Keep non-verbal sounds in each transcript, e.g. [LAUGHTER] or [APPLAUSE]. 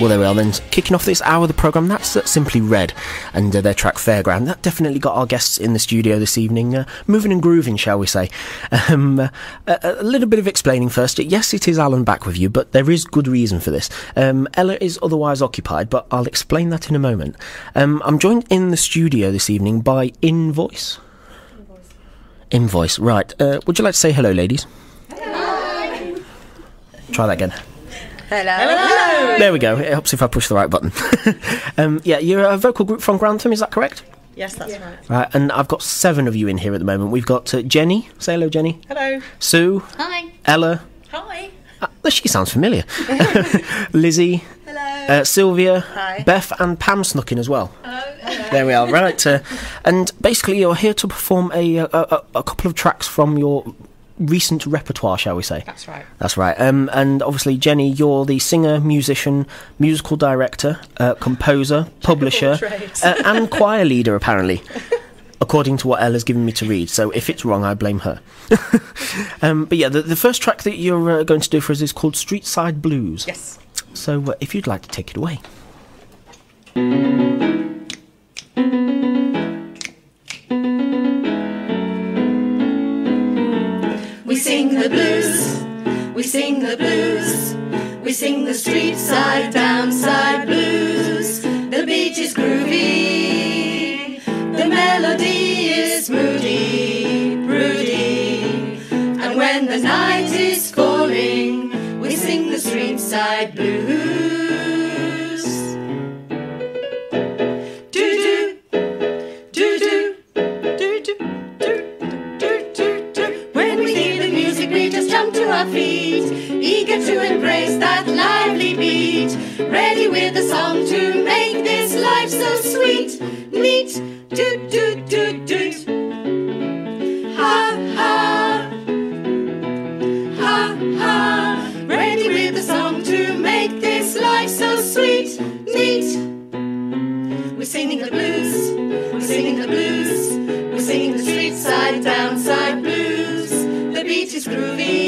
Well, there we are then. Kicking off this hour of the programme, that's uh, Simply Red and uh, their track Fairground. That definitely got our guests in the studio this evening, uh, moving and grooving, shall we say. [LAUGHS] Um, uh, a, a, little bit of explaining first. Yes, it is Alan back with you, but there is good reason for this. Um, Ela is otherwise occupied, but I'll explain that in a moment. Um, I'm joined in the studio this evening by InVoice. InVoice. InVoice, right. Uh, would you like to say hello, ladies? Hello. Try that again. Hello. Hello. There we go. It helps if I push the right button. [LAUGHS] um, yeah, you're a vocal group from Grantham, is that correct? Yes, that's yeah. right. Right, and I've got seven of you in here at the moment. We've got uh, Jenny. Say hello, Jenny. Hello. Sue. Hi. Ela. Hi. Uh, she sounds familiar. [LAUGHS] Lizzie. Hello. Uh, Sylvia. Hi. Beth and Pam snuck in as well. Hello. There we are. Right, uh, and basically you're here to perform a, a, a, a couple of tracks from your recent repertoire, shall we say? That's right. That's right. Um, and obviously, Jenny, you're the singer, musician, musical director, uh, composer, [LAUGHS] publisher, uh, and choir leader, apparently. According to what Ela's given me to read, so if it's wrong, I blame her. [LAUGHS] um, but yeah, the, the, first track that you're uh, going to do for us is called Street Side Blues. Yes. So uh, if you'd like to take it away. The blues, we sing the blues, we sing the street side, downside blues. The beat is groovy, the melody is moody, broody. And when the night is falling, we sing the street side blues. Eager to embrace that lively beat, ready with a song to make this life so sweet. Neat, doot, doot, doot, doot. Ha, ha. Ha, ha. Ready with a song to make this life so sweet. Neat. We're singing the blues, we're singing the blues, we're singing the street side, downside blues. The beat is groovy.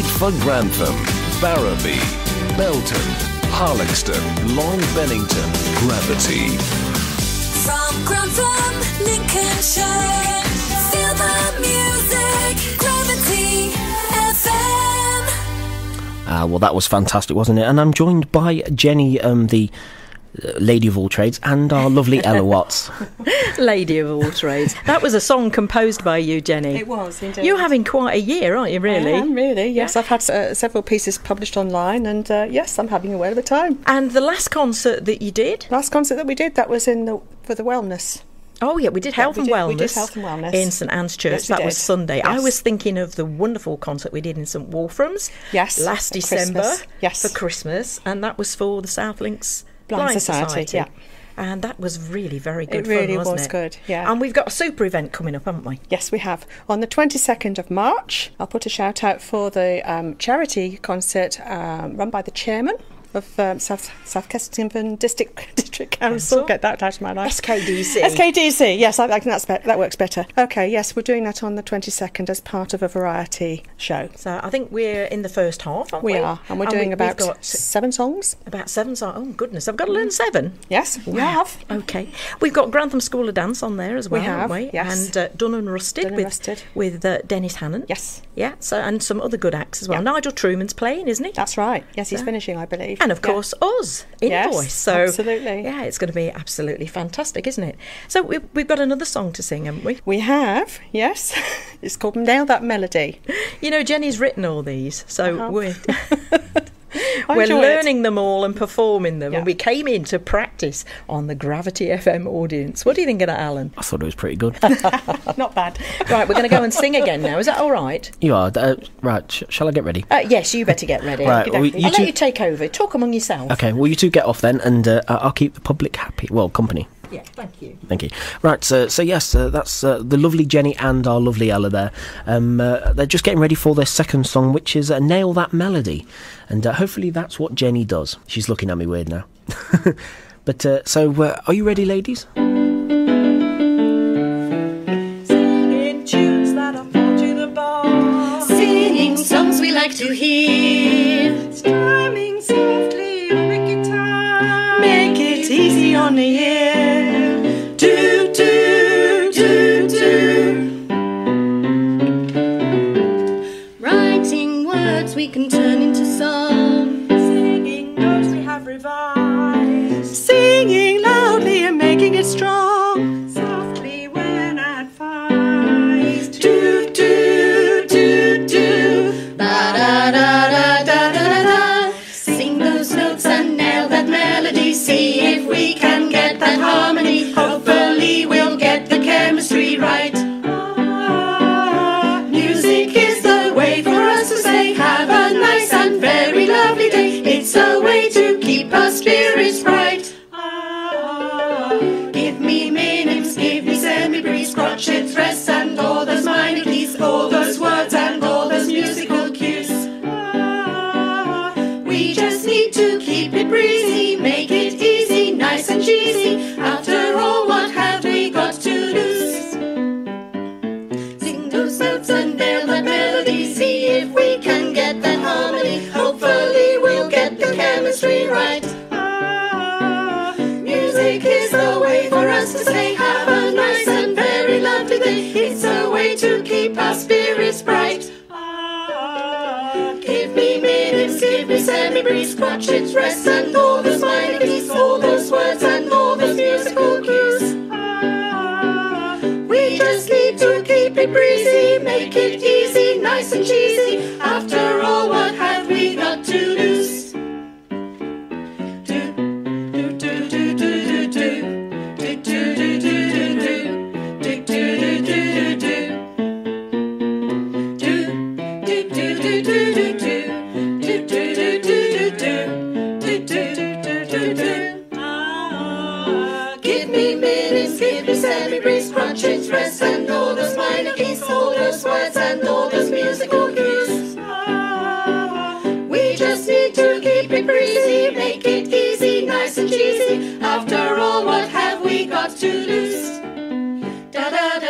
Great for Grantham, Barrowby, Belton. Harlaxton, Long Bennington, Gravity. From Grantham, Lincolnshire, feel the music, Gravity FM. Ah, well, that was fantastic, wasn't it? And I'm joined by Jenny, um, the Lady of All Trades, and our lovely [LAUGHS] Ela Watts. Lady of All Trades. That was a song composed by you, Jenny. It was, indeed. You're having quite a year, aren't you, really? I am, really, yes. Yeah. I've had uh, several pieces published online, and uh, yes, I'm having a whale of a time. And the last concert that you did? Last concert that we did, that was in the, for the wellness. Oh yeah, we did health yeah, we and did, wellness. We did health and wellness in St Anne's Church. Yes, that did. was Sunday. Yes. I was thinking of the wonderful concert we did in St Wulfram's. Yes, last December. Christmas. Yes, for Christmas, and that was for the South Lincs Blind, Blind Society. Society. Yeah. And that was really very good It really was it? good, yeah. And we've got a super event coming up, haven't we? Yes, we have. On the 22nd of March, I'll put a shout out for the um, charity concert um, run by the chairman of um, South, South Kensington District, [LAUGHS] District Council. Get that out of my life. SKDC. SKDC, yes, I, I think that's that works better. Okay, yes, we're doing that on the 22nd as part of a variety show. So I think we're in the first half, aren't we? We are, and we're we- doing we've about got seven songs. about seven songs. Oh goodness, I've got to learn seven. Yes, we have. Okay, we've got Grantham School of Dance on there as well, have, haven't we? yes. And uh, Dun and Rusted Dun and with Rusted. with uh, Dennis Hannon. Yes. Yeah. So and some other good acts as well. Yeah. Nigel Truman's playing, isn't he? That's right. Yes, he's So- finishing, I believe. And of Yeah. course, us in Yes, voice. So absolutely. yeah, it's going to be absolutely fantastic, isn't it? So we've, we've got another song to sing, haven't we? We have, yes. [LAUGHS] it's called Nail That Melody. You know, Jenny's written all these, so Uh-huh. we're [LAUGHS] [LAUGHS] we're enjoy it. learning them all and performing them. Yeah. And we came in to practice on the Gravity FM audience. What do you think of that, Alan? I thought it was pretty good. [LAUGHS] Not bad. Right, we're going to go and sing again now. Is that all right? you are. Uh, right, sh- shall I get ready? Uh, yes, you better get ready. Right, I'll well, you let you take over. Talk among yourselves. Okay, well, you two get off then, and uh, I'll keep the public happy. Well, company. Yeah, thank you. Thank you. Right, so, so yes, uh, that's uh, the lovely Jenny and our lovely Ela there. Um, uh, they're just getting ready for their second song, which is uh, Nail That Melody. And uh, hopefully that's what Jenny does. She's looking at me weird now. [LAUGHS] but, uh, so, uh, are you ready, ladies? Singing tunes that are fortune above. Singing songs we like to hear. Crotchets, rest and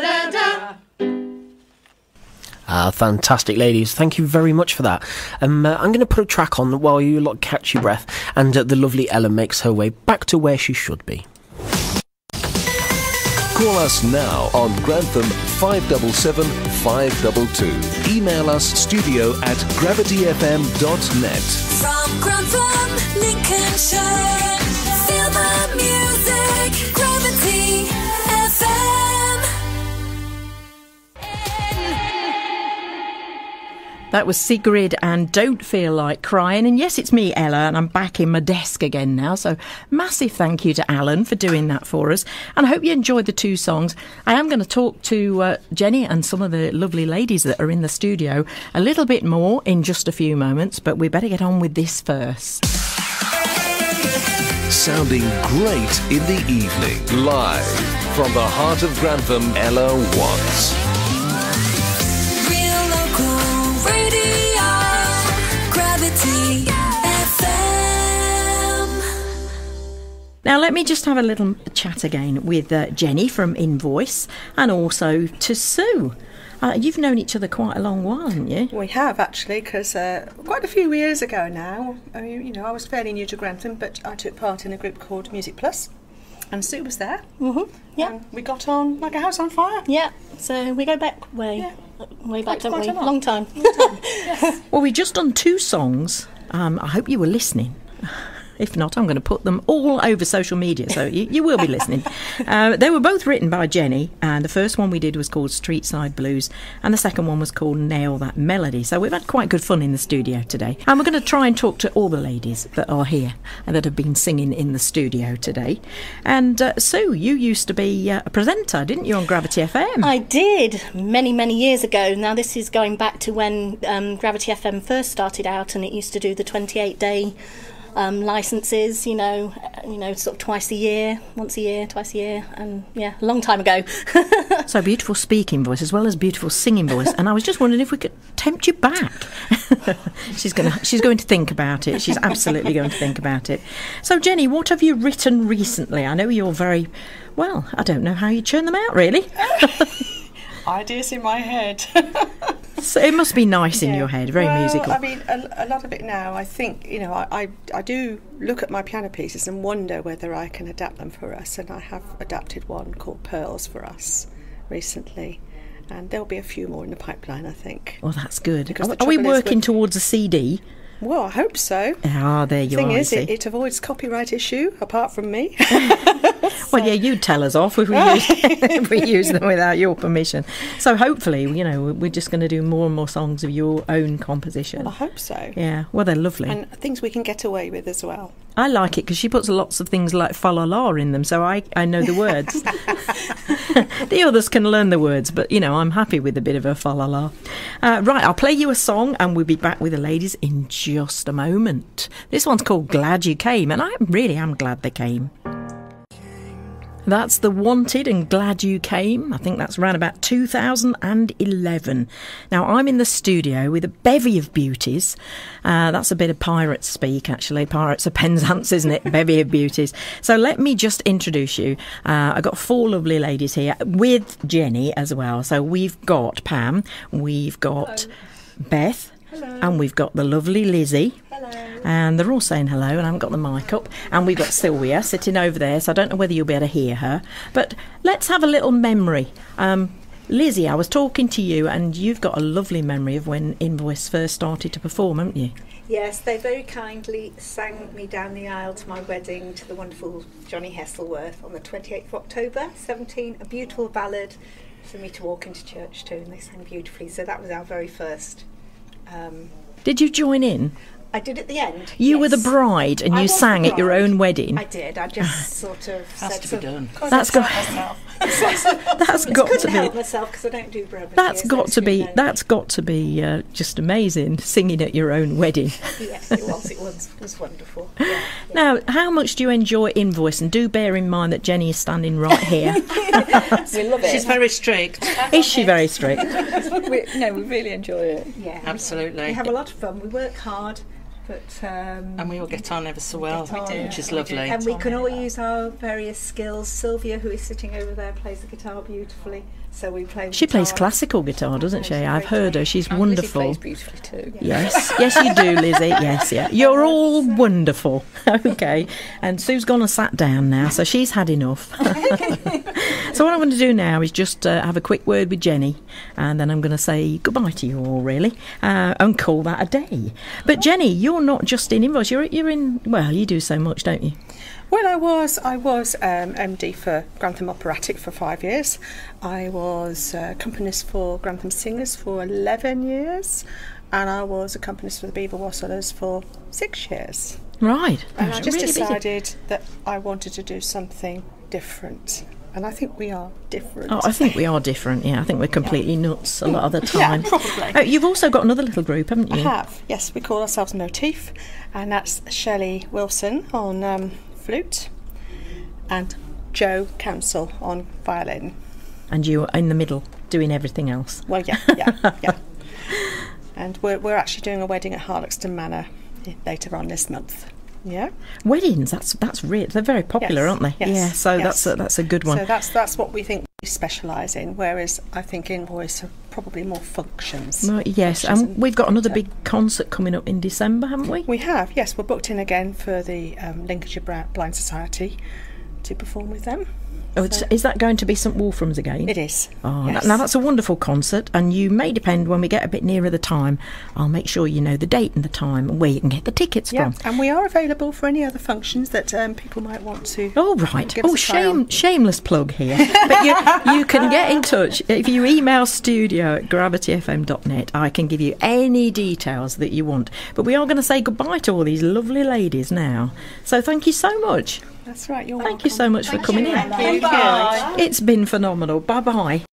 Da da. Ah, fantastic, ladies. Thank you very much for that. Um, uh, I'm going to put a track on while you lot catch your breath, and uh, the lovely Ella makes her way back to where she should be. Call us now on Grantham 577 522. Email us studio at gravityfm.net. From Grantham, Lincolnshire, That was Sigrid and Don't Feel Like Crying. And yes, it's me, Ela, and I'm back in my desk again now. So massive thank you to Alan for doing that for us. And I hope you enjoyed the two songs. I am going to talk to uh, Jenny and some of the lovely ladies that are in the studio a little bit more in just a few moments, but we better get on with this first. sounding great in the evening. Live from the heart of Grantham, Ela Watts. Now, let me just have a little chat again with uh, Jenny from InVoice and also to Sue. Uh, you've known each other quite a long while, haven't you? We have actually, because uh, quite a few years ago now, I mean, you know, I was fairly new to Grantham, but I took part in a group called Music Plus, and Sue was there. Mm-hmm. Yeah. And we got on like a house on fire. Yeah. So we go back way, Yeah. Way back, Quite- don't we? quite a lot. Long time. [LAUGHS] Well, we've just done two songs. Um, I hope you were listening. If not, I'm going to put them all over social media, so you, you will be listening. [LAUGHS] Uh, they were both written by Jenny, and the first one we did was called Street Side Blues, and the second one was called Nail That Melody. So we've had quite good fun in the studio today, and we're going to try and talk to all the ladies that are here and that have been singing in the studio today. And uh, Sue, you used to be uh, a presenter, didn't you, on Gravity FM? I did many, many years ago. Now this is going back to when um, Gravity FM first started out, and it used to do the 28 day. Um, licenses, you know, uh, you know, sort of twice a year, once a year, twice a year, and yeah, a long time ago. [LAUGHS] So beautiful speaking voice as well as beautiful singing voice, and I was just wondering if we could tempt you back. [LAUGHS] she's going to she's going to think about it. She's absolutely going to think about it. So Jenny, what have you written recently? I know you're very well. I don't know how you churn them out really. [LAUGHS] Ideas in my head. So it must be nice in your head, very well, musical. I mean, a, a lot of it now, I think, you know, I, I, I do look at my piano pieces and wonder whether I can adapt them for us. And I have adapted one called Pearls for us recently. And there'll be a few more in the pipeline, I think. well, that's good. Because Are, are we working towards a CD? Well, I hope so. Ah, there you thing are. you is, it, it avoids copyright issue, apart from me. [LAUGHS] [LAUGHS] [LAUGHS] Well, yeah, you'd tell us off if we, use, [LAUGHS] [LAUGHS] if we use them without your permission. So hopefully, you know, we're just going to do more and more songs of your own composition. I hope so. Yeah, well, they're lovely. And things we can get away with as well. I like it because she puts lots of things like fa la la in them, so I, I know the words. the others can learn the words, but you know, I'm happy with a bit of a fa la la. Uh, right, I'll play you a song and we'll be back with the ladies in just a moment. This one's called Glad You Came, and I really am glad they came. That's The Wanted and Glad You Came. I think that's around about 2011. Now, I'm in the studio with a bevy of beauties. Uh, that's a bit of pirate speak, actually. Pirates of Penzance, isn't it? bevy of beauties. So let me just introduce you. Uh, I've got four lovely ladies here with Jenny as well. So we've got Pam, we've got Beth, and we've got the lovely Lizzie. And they're all saying hello, and I haven't got the mic up. And we've got Sylvia sitting over there, so I don't know whether you'll be able to hear her. But let's have a little memory. Um, Lizzie, I was talking to you, and you've got a lovely memory of when InVoice first started to perform, haven't you? Yes, they very kindly sang me down the aisle to my wedding to the wonderful Johnny Hesselworth on the 28th of October, 17. A beautiful ballad for me to walk into church to, and they sang beautifully. So that was our very first. Um, Did you join in? I did at the end. You were the bride, and I you sang at your own wedding. I did. I just [SIGHS] sort of Has said to be some- done. [LAUGHS] That's got that's got to Couldn't help be myself because I don't do brevity. that's as got to be know that's got to be uh, just amazing singing at your own wedding. [LAUGHS] Yes, it was. It was. It was wonderful. Yeah, [LAUGHS] yeah. Now, how much do you enjoy InVoice? And do bear in mind that Jenny is standing right here. We love it. She's very strict. is she very strict? we, no, we really enjoy it. Yeah, Absolutely. We have a lot of fun. We work hard, but um, And we all get on ever so well, get on, which is yeah. lovely. and we can all use our various skills. Sylvia, who is sitting over there, plays the guitar beautifully. So we play. the She plays classical guitar, doesn't she? I've heard her. She's And Lizzie wonderful. plays beautifully too. Yes, [LAUGHS] yes, you do, Lizzie. Yes, yeah. [LAUGHS] You're all wonderful. [LAUGHS] Okay. And Sue's gone and sat down now, so she's had enough. [LAUGHS] so, what I'm going to do now is just uh, have a quick word with Jenny, and then I'm going to say goodbye to you all, really, uh, and call that a day. But, Jenny, you're not just in InVoice, you're, you're in, well, you do so much, don't you? Well, I was I was um, MD for Grantham Operatic for five years. I was uh, accompanist for Grantham Singers for eleven years, and I was accompanist for the Belvoir Wassailers for six years. Right. And I just really busy. decided that I wanted to do something different, and I think we are different. Oh, I think we are different. Yeah, I think we're completely nuts a lot of the [LAUGHS] time. Yeah, probably. Oh, you've also got another little group, haven't I you? have, yes. We call ourselves Motif, and that's Shelley Wilson on um, flute, and Joe Council on violin. And you are in the middle doing everything else. Well, yeah, yeah, [LAUGHS] yeah. And we're, we're actually doing a wedding at Harlaxton Manor later on this month. Yeah. Weddings, that's that's re- they're very popular, Yes, aren't they? yes, yeah, so yes. that's a, that's a good one. So that's that's what we think we specialise in. Whereas I think InVoice are probably more functions. Yes, Functions and we've got another big concert coming up in December, haven't we? We have, yes, we're booked in again for the um, Lincolnshire Blind Society to perform with them. Oh, is that going to be St Wulfram's again? It is. Oh, yes. that- now that's a wonderful concert, and you may depend when we get a bit nearer the time. I'll make sure you know the date and the time and where you can get the tickets Yeah, from. and we are available for any other functions that um, people might want to. Oh right. Oh, shame, shameless plug here. but you, you can get in touch if you email studio at gravityfm.net. I can give you any details that you want. But we are going to say goodbye to all these lovely ladies now. So thank you so much. That's right. You're Thank you so much for coming in. Thank you. It's been phenomenal. Bye bye.